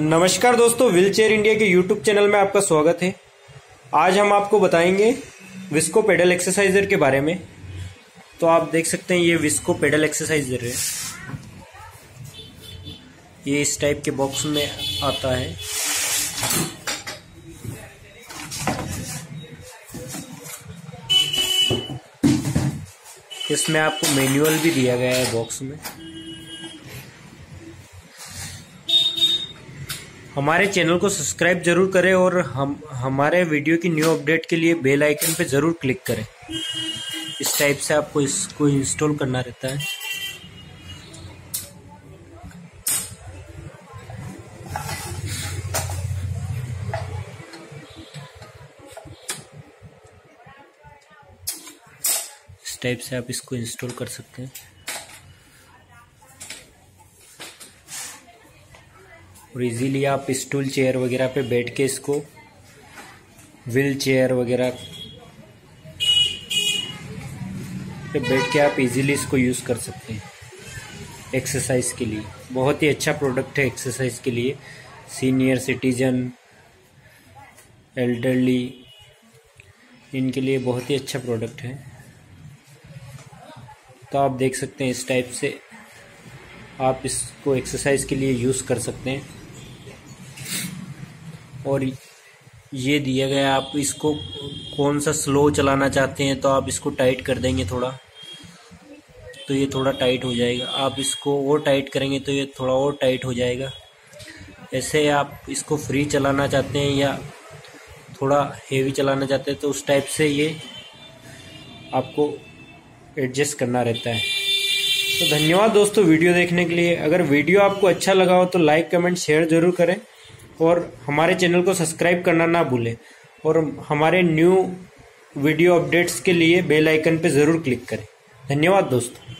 नमस्कार दोस्तों wheelchair India के यूट्यूब चैनल में आपका स्वागत है। आज हम आपको बताएँगे विस्को पेडल एक्सरसाइजर के बारे में। तो आप देख सकते हैं, ये विस्को पेडल एक्सरसाइजर है। ये इस टाइप के बॉक्स में आता है। इसमें आपको मैनुअल भी दिया गया है बॉक्स में। हमारे चैनल को सब्सक्राइब ज़रूर करें और हम, हमारे वीडियो की न्यू अपडेट के लिए बेल आइकन पे ज़रूर क्लिक करें। इस टाइप से आपको इसको इंस्टॉल करना रहता है। इस टाइप से आप इसको इंस्टॉल कर सकते हैं। और इजीली आप स्टूल चेयर वगैरह पे बैठ के इसको व्हील चेयर वगैरह पे बैठ के आप इजीली इसको यूज़ कर सकते हैं। एक्सरसाइज के लिए। बहुत ही अच्छा प्रोडक्ट है एक्सरसाइज के लिए। सीनियर सिटीजन एल्डरली इनके लिए बहुत ही अच्छा प्रोडक्ट है। तो आप देख सकते हैं इस टाइप से आप इसको एक्सरसाइज के लिए यूज़ कर सकते हैं। और ये दिया गया आप इसको कौन सा स्लो चलाना चाहते हैं तो आप इसको टाइट कर देंगे थोड़ा। तो ये थोड़ा टाइट हो जाएगा। आप इसको और टाइट करेंगे तो ये थोड़ा और टाइट हो जाएगा। ऐसे आप इसको फ्री चलाना चाहते हैं या थोड़ा हेवी चलाना चाहते हैं तो उस टाइप से ये आपको एडजस्ट करना रहता है। तो धन्यवाद दोस्तों वीडियो देखने के लिए। अगर वीडियो आपको अच्छा लगा हो तो लाइक कमेंट शेयर ज़रूर करें। और हमारे चैनल को सब्सक्राइब करना ना भूलें और हमारे न्यू वीडियो अपडेट्स के लिए बेल आइकन पर ज़रूर क्लिक करें। धन्यवाद दोस्तों।